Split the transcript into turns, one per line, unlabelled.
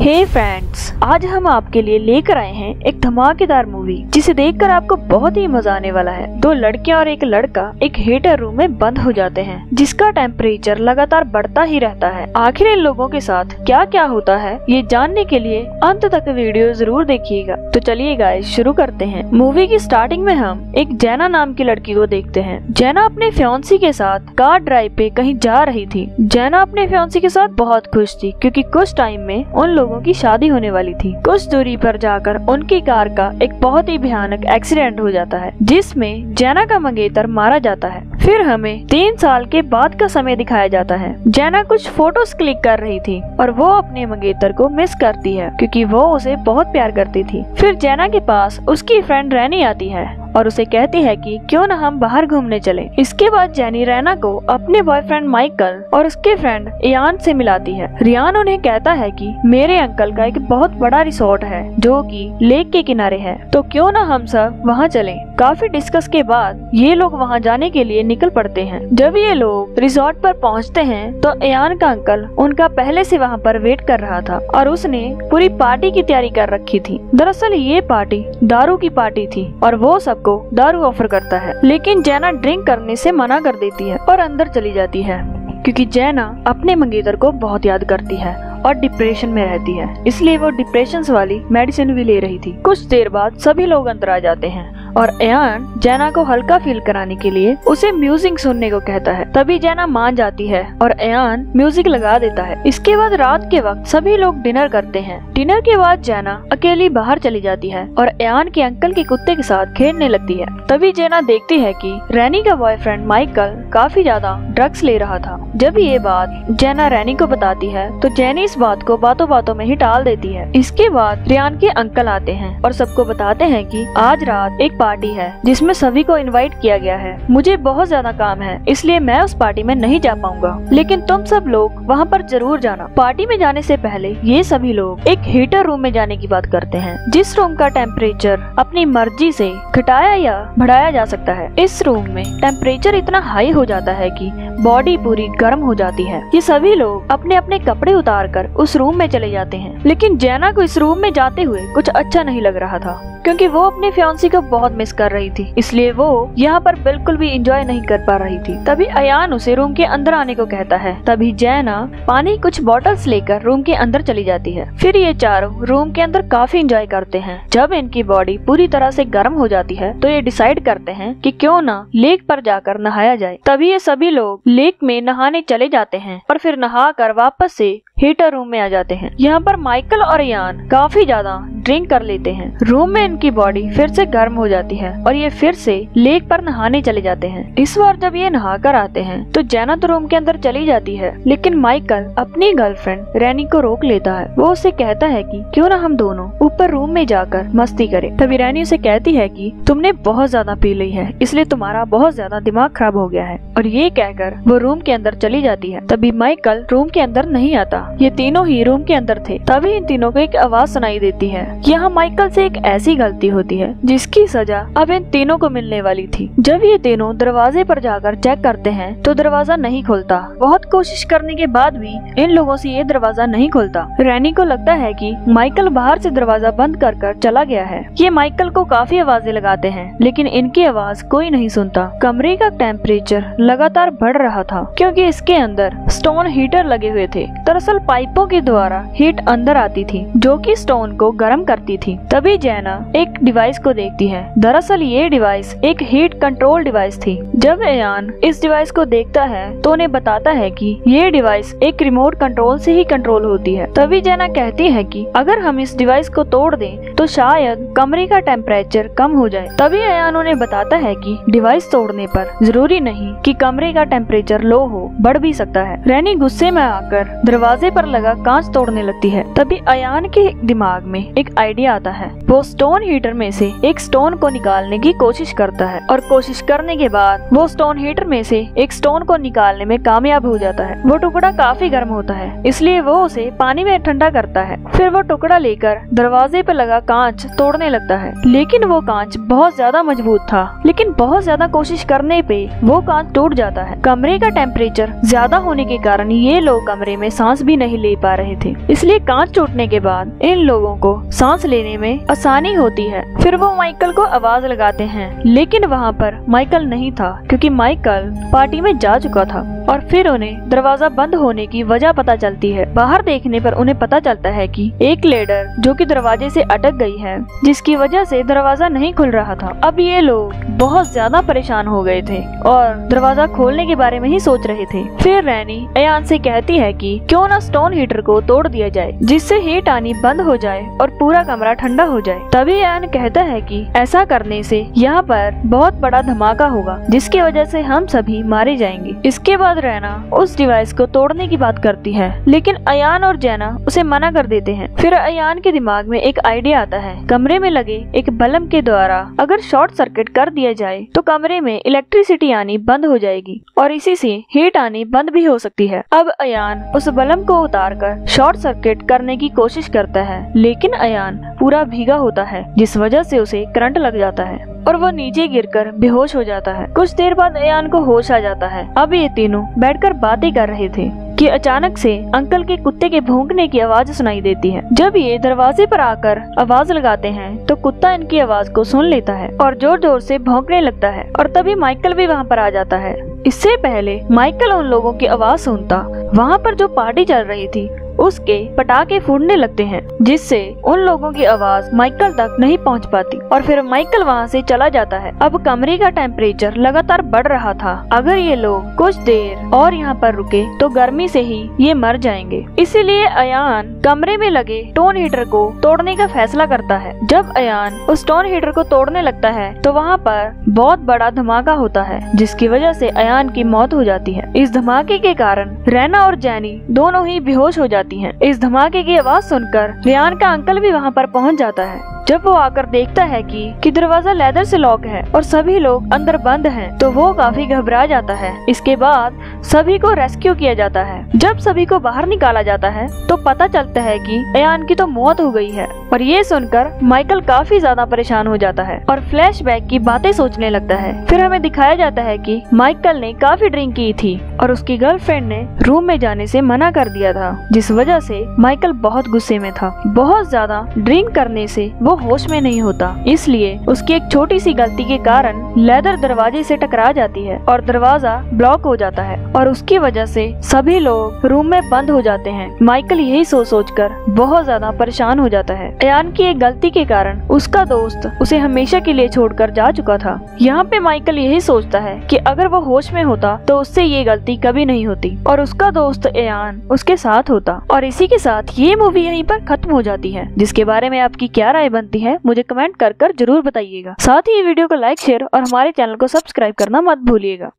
हे hey friends आज हम आपके लिए लेकर आए हैं एक धमाकेदार मूवी जिसे देखकर आपको बहुत ही मज़ा आने वाला है। दो लड़कियाँ और एक लड़का एक हीटर रूम में बंद हो जाते हैं, जिसका टेम्परेचर लगातार बढ़ता ही रहता है। आखिर इन लोगों के साथ क्या क्या होता है, ये जानने के लिए अंत तक वीडियो ज़रूर देखिएगा। तो चलिए गाइस शुरू करते हैं। मूवी की स्टार्टिंग में हम एक जैना नाम की लड़की को देखते हैं। जैना अपने फ्योन्सी के साथ कार ड्राइव पे कहीं जा रही थी। जैना अपने फ्योन्सी के साथ बहुत खुश थी, क्यूँकी कुछ टाइम में उन लोगों की शादी होने वाली थी। कुछ दूरी पर जाकर उनकी कार का एक बहुत ही भयानक एक्सीडेंट हो जाता है, जिसमें जैना का मंगेतर मारा जाता है। फिर हमें तीन साल के बाद का समय दिखाया जाता है। जैना कुछ फ़ोटोज़ क्लिक कर रही थी और वो अपने मंगेतर को मिस करती है, क्योंकि वो उसे बहुत प्यार करती थी। फिर जैना के पास उसकी फ्रेंड रैनी आती है। और उसे कहती है कि क्यों न हम बाहर घूमने चले। इसके बाद जैनी रैना को अपने बॉयफ्रेंड माइकल और उसके फ्रेंड इयान से मिलाती है। रियान उन्हें कहता है कि मेरे अंकल का एक बहुत बड़ा रिसोर्ट है, जो कि लेक के किनारे है। तो क्यों न हम सब वहाँ चलें? काफ़ी डिस्कस के बाद ये लोग वहाँ जाने के लिए निकल पड़ते हैं। जब ये लोग रिसोर्ट पर पहुँचते हैं तो इयान का अंकल उनका पहले से वहाँ पर वेट कर रहा था और उसने पूरी पार्टी की तैयारी कर रखी थी। दरअसल ये पार्टी दारू की पार्टी थी और वो सबको दारू ऑफ़र करता है। लेकिन जैना ड्रिंक करने से मना कर देती है और अंदर चली जाती है। क्योंकि जैना अपने मंगेतर को बहुत याद करती है और डिप्रेशन में रहती है। इसलिए वो डिप्रेशन वाली मेडिसिन भी ले रही थी। कुछ देर बाद सभी लोग अंदर आ जाते हैं। और एयान जैना को हल्का फील कराने के लिए उसे म्यूज़िक सुनने को कहता है। तभी जैना मान जाती है और एयान म्यूज़िक लगा देता है। इसके बाद रात के वक्त सभी लोग डिनर करते हैं। डिनर के बाद जैना अकेली बाहर चली जाती है और एयान के अंकल के कुत्ते के साथ खेलने लगती है। तभी जैना देखती है कि रैनी का बॉयफ्रेंड माइकल काफ़ी ज़्यादा ड्रग्स ले रहा था। जब ये बात जैना रैनी को बताती है तो जैनी इस बात को बातों बातों में ही टाल देती है। इसके बाद रियान के अंकल आते हैं और सबको बताते हैं कि आज रात एक पार्टी है, जिसमें सभी को इनवाइट किया गया है। मुझे बहुत ज़्यादा काम है, इसलिए मैं उस पार्टी में नहीं जा पाऊँगा। लेकिन तुम सब लोग वहाँ पर ज़रूर जाना। पार्टी में जाने से पहले ये सभी लोग एक हीटर रूम में जाने की बात करते हैं, जिस रूम का टेम्परेचर अपनी मर्ज़ी से घटाया या बढ़ाया जा सकता है। इस रूम में टेम्परेचर इतना हाई हो जाता है कि बॉडी पूरी गर्म हो जाती है। ये सभी लोग अपने अपने कपड़े उतार कर उस रूम में चले जाते हैं। लेकिन जैना को इस रूम में जाते हुए कुछ अच्छा नहीं लग रहा था। क्योंकि वो अपने फ्योन्सी को बहुत मिस कर रही थी। इसलिए वो यहाँ पर बिल्कुल भी इंजॉय नहीं कर पा रही थी। तभी अयान उसे रूम के अंदर आने को कहता है। तभी जैना पानी कुछ बॉटल्स लेकर रूम के अंदर चली जाती है। फिर ये चारों रूम के अंदर काफ़ी इंजॉय करते हैं। जब इनकी बॉडी पूरी तरह से गर्म हो जाती है तो ये डिसाइड करते हैं कि क्यों ना लेक पर जाकर नहाया जाए। तभी ये सभी लोग लेक में नहाने चले जाते हैं और फिर नहा कर वापस से हीटर रूम में आ जाते हैं। यहाँ पर माइकल और यान काफ़ी ज़्यादा ड्रिंक कर लेते हैं। रूम में इनकी बॉडी फिर से गर्म हो जाती है और ये फिर से लेक पर नहाने चले जाते हैं। इस बार जब ये नहा कर आते हैं तो जैना तो रूम के अंदर चली जाती है, लेकिन माइकल अपनी गर्लफ्रेंड रैनी को रोक लेता है। वो उसे कहता है कि, क्यों ना हम दोनों ऊपर रूम में जाकर मस्ती करें? तभी रैनी उसे कहती है कि, तुमने बहुत ज़्यादा पी ली है, इसलिए तुम्हारा बहुत ज़्यादा दिमाग खराब हो गया है। और ये कहकर वो रूम के अंदर चली जाती है। तभी माइकल रूम के अंदर नहीं आता। ये तीनों ही रूम के अंदर थे। तभी इन तीनों को एक आवाज़ सुनाई देती है। यहाँ माइकल से एक ऐसी गलती होती है, जिसकी सजा अब इन तीनों को मिलने वाली थी। जब ये तीनों दरवाजे पर जाकर चेक करते हैं तो दरवाज़ा नहीं खुलता। बहुत कोशिश करने के बाद भी इन लोगों से ये दरवाज़ा नहीं खुलता। रैनी को लगता है कि माइकल बाहर से दरवाज़ा बंद कर कर चला गया है। ये माइकल को काफ़ी आवाज़ें लगाते हैं, लेकिन इनकी आवाज़ कोई नहीं सुनता। कमरे का टेम्परेचर लगातार बढ़ रहा था, क्योंकि इसके अंदर स्टोन हीटर लगे हुए थे। दरअसल पाइपों के द्वारा हीट अंदर आती थी, जो कि स्टोन को गर्म करती थी। तभी जैना एक डिवाइस को देखती है। दरअसल ये डिवाइस एक हीट कंट्रोल डिवाइस थी। जब एयान इस डिवाइस को देखता है तो उन्हें बताता है कि ये डिवाइस एक रिमोट कंट्रोल से ही कंट्रोल होती है। तभी जैना कहती है कि अगर हम इस डिवाइस को तोड़ दें तो शायद कमरे का टेम्परेचर कम हो जाए। तभी एयान उन्हें बताता है कि डिवाइस तोड़ने पर ज़रूरी नहीं कि कमरे का टेम्परेचर लो हो, बढ़ भी सकता है। रैनी गुस्से में आकर दरवाजे पर लगा कांच तोड़ने लगती है। तभी अयान के दिमाग में एक आइडिया आता है। वो स्टोन हीटर में से एक स्टोन को निकालने की कोशिश करता है और कोशिश करने के बाद वो स्टोन हीटर में से एक स्टोन को निकालने में कामयाब हो जाता है। वो टुकड़ा काफ़ी गर्म होता है, इसलिए वो उसे पानी में ठंडा करता है। फिर वो टुकड़ा लेकर दरवाजे पर लगा कांच तोड़ने लगता है। लेकिन वो कांच बहुत ज़्यादा मज़बूत था, लेकिन बहुत ज़्यादा कोशिश करने पे वो कांच टूट जाता है। कमरे का टेम्परेचर ज़्यादा होने के कारण ये लोग कमरे में सांस भी नहीं ले पा रहे थे। इसलिए कांच टूटने के बाद इन लोगों को सांस लेने में आसानी होती है। फिर वो माइकल को आवाज़ लगाते हैं। लेकिन वहाँ पर माइकल नहीं था, क्योंकि माइकल पार्टी में जा चुका था। और फिर उन्हें दरवाज़ा बंद होने की वजह पता चलती है। बाहर देखने पर उन्हें पता चलता है कि एक लेडर, जो कि दरवाजे से अटक गई है, जिसकी वजह से दरवाज़ा नहीं खुल रहा था। अब ये लोग बहुत ज़्यादा परेशान हो गए थे और दरवाज़ा खोलने के बारे में ही सोच रहे थे। फिर रैनी अयान से कहती है कि क्यों ना स्टोन हीटर को तोड़ दिया जाए, जिससे हीट आनी बंद हो जाए और पूरा कमरा ठंडा हो जाए। तभी अयान कहता है कि ऐसा करने से यहाँ पर बहुत बड़ा धमाका होगा, जिसकी वजह से हम सभी मारे जाएँगे। इसके बाद रैना उस डिवाइस को तोड़ने की बात करती है, लेकिन अयान और जैना उसे मना कर देते हैं। फिर अयान के दिमाग में एक आइडिया आता है। कमरे में लगे एक बल्ब के द्वारा अगर शॉर्ट सर्किट कर दिया जाए तो कमरे में इलेक्ट्रिसिटी आनी बंद हो जाएगी, और इसी से हीट आनी बंद भी हो सकती है। अब अयान उस बल्ब को उतार कर शॉर्ट सर्किट करने की कोशिश करता है, लेकिन अयान पूरा भीगा होता है, जिस वजह से उसे करंट लग जाता है और वो नीचे गिरकर बेहोश हो जाता है। कुछ देर बाद अयान को होश आ जाता है। अब ये तीनों बैठकर बातें कर रहे थे कि अचानक से अंकल के कुत्ते के भौंकने की आवाज़ सुनाई देती है। जब ये दरवाजे पर आकर आवाज़ लगाते हैं तो कुत्ता इनकी आवाज़ को सुन लेता है और ज़ोर ज़ोर से भौंकने लगता है और तभी माइकल भी वहाँ पर आ जाता है। इससे पहले माइकल उन लोगों की आवाज़ सुनता। वहाँ पर जो पार्टी चल रही थी उसके पटाखे फूटने लगते हैं, जिससे उन लोगों की आवाज़ माइकल तक नहीं पहुँच पाती और फिर माइकल वहाँ से चला जाता है। अब कमरे का टेम्परेचर लगातार बढ़ रहा था। अगर ये लोग कुछ देर और यहाँ पर रुके तो गर्मी से ही ये मर जाएँगे। इसीलिए अयान कमरे में लगे टोन हीटर को तोड़ने का फैसला करता है। जब अयान उस टोन हीटर को तोड़ने लगता है तो वहाँ पर बहुत बड़ा धमाका होता है, जिसकी वजह से अयान की मौत हो जाती है। इस धमाके के कारण रैना और जैनी दोनों ही बेहोश हो जाती हैं। इस धमाके की आवाज़ सुनकर रियान का अंकल भी वहाँ पर पहुँच जाता है जब वो आकर देखता है कि कि दरवाज़ा लेदर से लॉक है और सभी लोग अंदर बंद हैं, तो वो काफ़ी घबरा जाता है। इसके बाद सभी को रेस्क्यू किया जाता है। जब सभी को बाहर निकाला जाता है तो पता चलता है कि अयान की तो मौत हो गई है। और ये सुनकर माइकल काफ़ी ज़्यादा परेशान हो जाता है और फ्लैशबैक की बातें सोचने लगता है। फिर हमें दिखाया जाता है कि माइकल ने काफ़ी ड्रिंक की थी और उसकी गर्लफ्रेंड ने रूम में जाने से मना कर दिया था जिस वजह से माइकल बहुत गुस्से में था। बहुत ज़्यादा ड्रिंक करने से वो होश में नहीं होता। इसलिए उसकी एक छोटी सी गलती के कारण लेदर दरवाजे से टकरा जाती है और दरवाज़ा ब्लॉक हो जाता है और उसकी वजह से सभी लोग रूम में बंद हो जाते हैं। माइकल यही सोच सोच कर बहुत ज़्यादा परेशान हो जाता है। अयान की एक गलती के कारण उसका दोस्त उसे हमेशा के लिए छोड़कर जा चुका था। यहाँ पे माइकल यही सोचता है कि अगर वो होश में होता तो उससे ये गलती कभी नहीं होती और उसका दोस्त अयान उसके साथ होता और इसी के साथ ये मूवी यहीं पर खत्म हो जाती है, जिसके बारे में आपकी क्या राय बनती है, मुझे कमेंट कर कर ज़रूर बताइएगा। साथ ही वीडियो को लाइक शेयर और हमारे चैनल को सब्सक्राइब करना मत भूलिएगा।